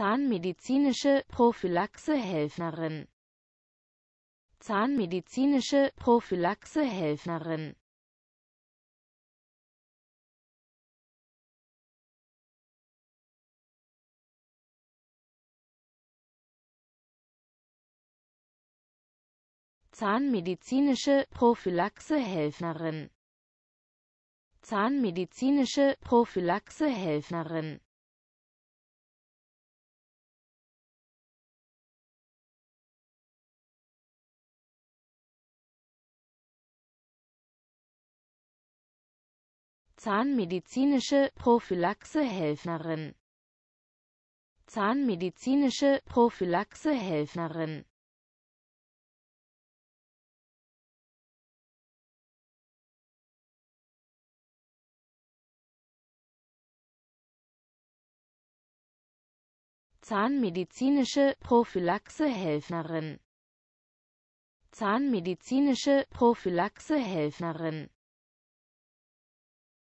Zahnmedizinische Prophylaxe-Helferin Zahnmedizinische Prophylaxe-Helferin Zahnmedizinische Prophylaxe-Helferin Zahnmedizinische Prophylaxe-Helferin Zahnmedizinische Prophylaxe-Helferin Zahnmedizinische Prophylaxe-Helferin Zahnmedizinische Prophylaxe-Helferin Zahnmedizinische Prophylaxe-Helferin